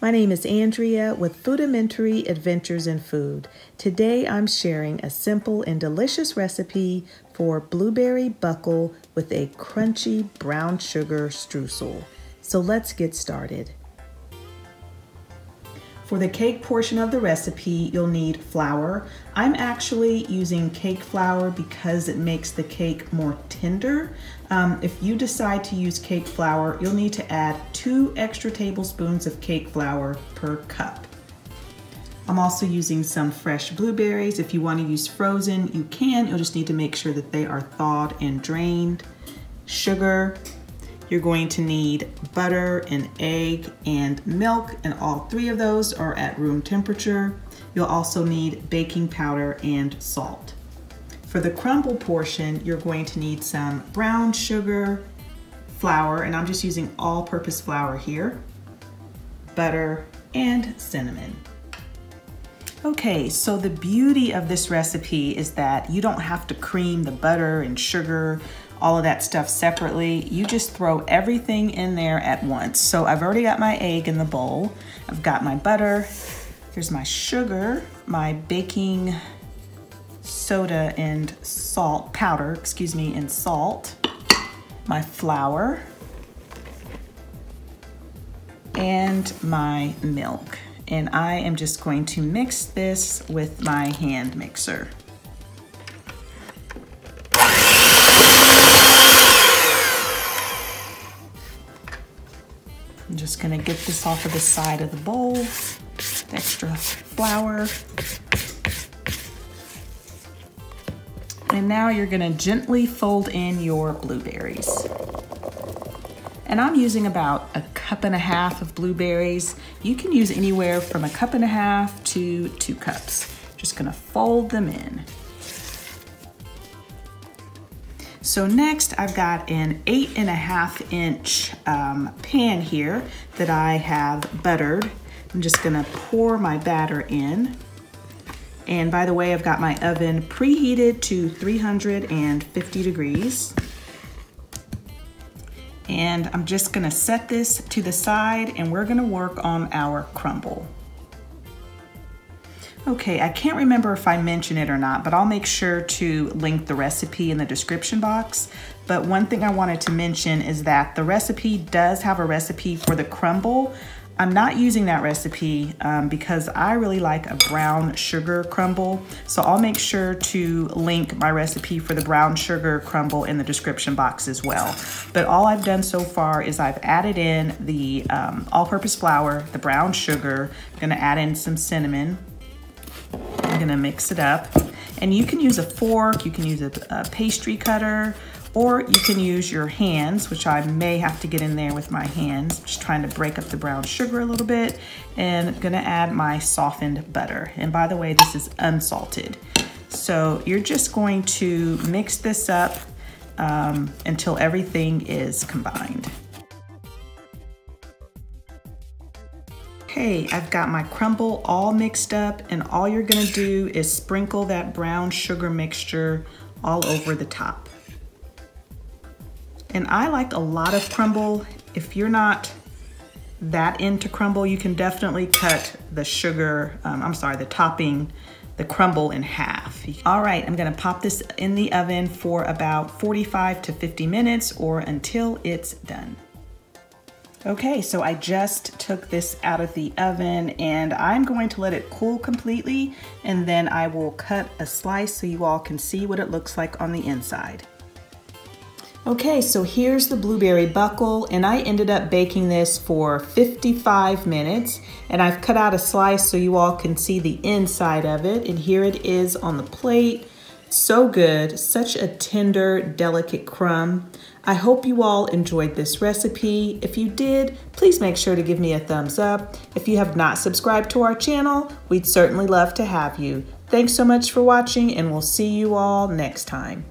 My name is Andrea with Foodamentary Adventures in Food. Today I'm sharing a simple and delicious recipe for blueberry buckle with a crunchy brown sugar streusel. So let's get started. For the cake portion of the recipe, you'll need flour. I'm actually using cake flour because it makes the cake more tender. Um, if you decide to use cake flour, you'll need to add two extra tablespoons of cake flour per cup. I'm also using some fresh blueberries. If you want to use frozen, you can. You'll just need to make sure that they are thawed and drained. Sugar, you're going to need butter and egg and milk, and all three of those are at room temperature. You'll also need baking powder and salt. For the crumble portion, you're going to need some brown sugar, flour, and I'm just using all-purpose flour here, butter, and cinnamon. Okay, so the beauty of this recipe is that you don't have to cream the butter and sugar all of that stuff separately. You just throw everything in there at once. So I've already got my egg in the bowl. I've got my butter. Here's my sugar, my baking soda and salt, powder, excuse me, and salt, my flour, and my milk. And I am just going to mix this with my hand mixer. I'm just gonna get this off of the side of the bowl, extra flour. And now you're gonna gently fold in your blueberries. And I'm using about a cup and a half of blueberries. You can use anywhere from a cup and a half to two cups. Just gonna fold them in. So next I've got an eight and a half inch um, pan here that I have buttered. I'm just gonna pour my batter in. And by the way, I've got my oven preheated to 350 degrees. And I'm just gonna set this to the side and we're gonna work on our crumble. Okay, I can't remember if I mentioned it or not, but I'll make sure to link the recipe in the description box. But one thing I wanted to mention is that the recipe does have a recipe for the crumble. I'm not using that recipe um, because I really like a brown sugar crumble. So I'll make sure to link my recipe for the brown sugar crumble in the description box as well. But all I've done so far is I've added in the um, all-purpose flour, the brown sugar, I'm gonna add in some cinnamon, Gonna mix it up. And you can use a fork, you can use a, a pastry cutter, or you can use your hands, which I may have to get in there with my hands, just trying to break up the brown sugar a little bit. And I'm gonna add my softened butter. And by the way, this is unsalted. So you're just going to mix this up um, until everything is combined. Okay, I've got my crumble all mixed up and all you're gonna do is sprinkle that brown sugar mixture all over the top. And I like a lot of crumble. If you're not that into crumble, you can definitely cut the sugar, um, I'm sorry, the topping, the crumble in half. All right, I'm gonna pop this in the oven for about 45 to 50 minutes or until it's done. Okay, so I just took this out of the oven and I'm going to let it cool completely and then I will cut a slice so you all can see what it looks like on the inside. Okay, so here's the blueberry buckle and I ended up baking this for 55 minutes and I've cut out a slice so you all can see the inside of it and here it is on the plate. So good, such a tender, delicate crumb. I hope you all enjoyed this recipe. If you did, please make sure to give me a thumbs up. If you have not subscribed to our channel, we'd certainly love to have you. Thanks so much for watching and we'll see you all next time.